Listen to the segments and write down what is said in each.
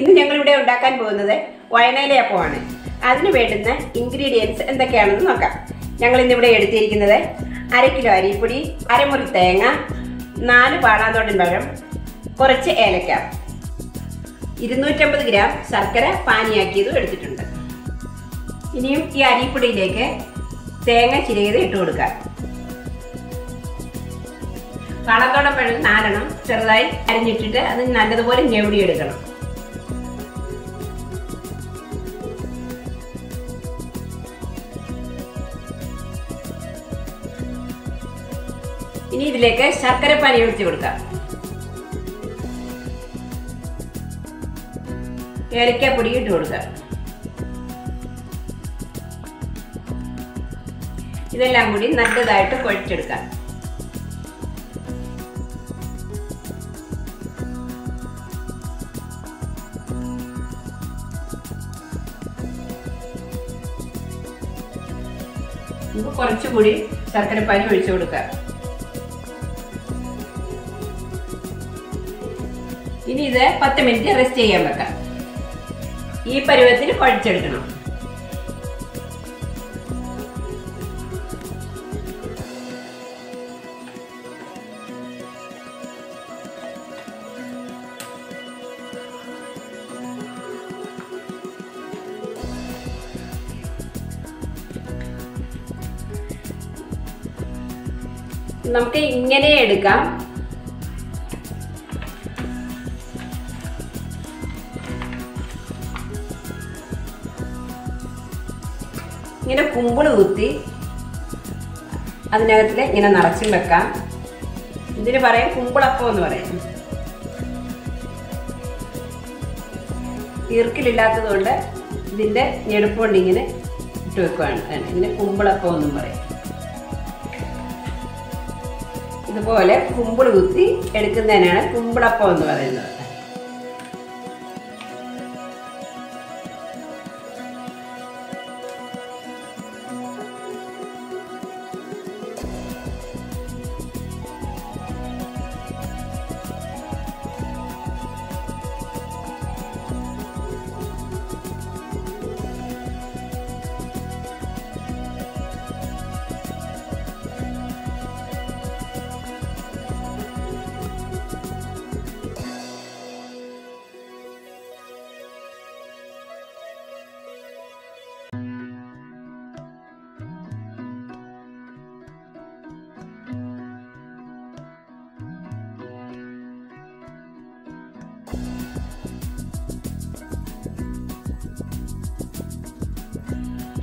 ഞങ്ങളിവിടെ ഉണ്ടാക്കാൻ പോകുന്നത് വയനയിലയപ്പമാണ്. അതിന് വേണ്ടുന്ന ഇൻഗ്രീഡിയൻസ് എന്തൊക്കെയാണെന്ന് നോക്കാം. ഞങ്ങൾ ഇന്നിവിടെ എടുത്തിരിക്കുന്നത് അര കിലോ അരിപ്പൊടി അരമുറി തേങ്ങ നാല് പാടാന്തോടൻ പഴം കുറച്ച് ഏലക്ക. ഇരുന്നൂറ്റമ്പത് ഗ്രാം ശർക്കര പാനിയാക്കിയതും എടുത്തിട്ടുണ്ട്. ഇനിയും ഈ അരിപ്പൊടിയിലേക്ക് തേങ്ങ ചിരകിയത് ഇട്ട് കൊടുക്കാം. പാളത്തോടം പഴം നാലെണ്ണം ചെറുതായി അരിഞ്ഞിട്ടിട്ട് അത് നല്ലതുപോലെ ഞെവിടിയെടുക്കണം. ഇനി ഇതിലേക്ക് ശർക്കര പാനി ഒഴിച്ചു കൊടുക്കാം. പൊടി ഇട്ട് കൊടുക്കാം. ഇതെല്ലാം കൂടി നല്ലതായിട്ട് കുഴച്ചെടുക്കാം. കുറച്ചുകൂടി ശർക്കരപ്പാനി ഒഴിച്ചു കൊടുക്കാം. ഇനി ഇത് പത്ത് മിനിറ്റ് റെസ്റ്റ് ചെയ്യാൻ വെക്കാം. ഈ പരുവത്തിൽ കുഴച്ചെടുക്കണം നമുക്ക് ഇങ്ങനെ എടുക്കാം. ഇങ്ങനെ കുമ്പിൾ കുത്തി അതിനകത്തിൽ ഇങ്ങനെ നിറച്ചും വെക്കാം. ഇതിന് പറയും കുമ്പിളപ്പം എന്ന് പറയും. ഈർക്കിലില്ലാത്തത് കൊണ്ട് ഇതിന്റെ ഞെടുപ്പ് കൊണ്ട് ഇങ്ങനെ ഇട്ട് വെക്കുവാണ്. ഇങ്ങനെ കുമ്പിളപ്പം എന്നും പറയും. ഇതുപോലെ കുമ്പിൾ കുത്തി എടുക്കുന്നതിനാണ് കുമ്പിളപ്പം എന്ന് പറയുന്നത്.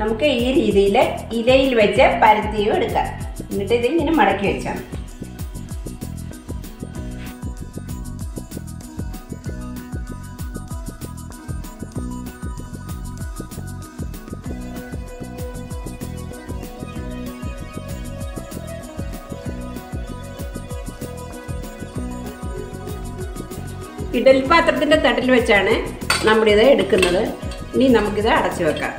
നമുക്ക് ഈ രീതിയിൽ ഇലയിൽ വെച്ച് പരത്തിയും എടുക്കാം. എന്നിട്ട് ഇത് ഇങ്ങനെ മടക്കി വെച്ചാൽ ഇഡൽ പാത്രത്തിന്റെ തട്ടിൽ വെച്ചാണ് നമ്മളിത് എടുക്കുന്നത്. ഇനി നമുക്കിത് അടച്ചു വെക്കാം.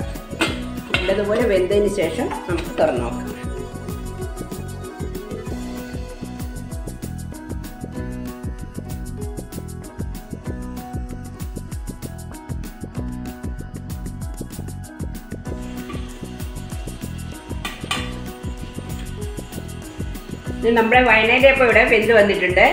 നല്ലതുപോലെ വെന്തതിന് ശേഷം നമുക്ക് തുറന്നു നോക്കാം. നമ്മുടെ നമ്മുടെ വയനാട്ടിലപ്പോൾ ഇവിടെ വെന്ത് വന്നിട്ടുണ്ട്.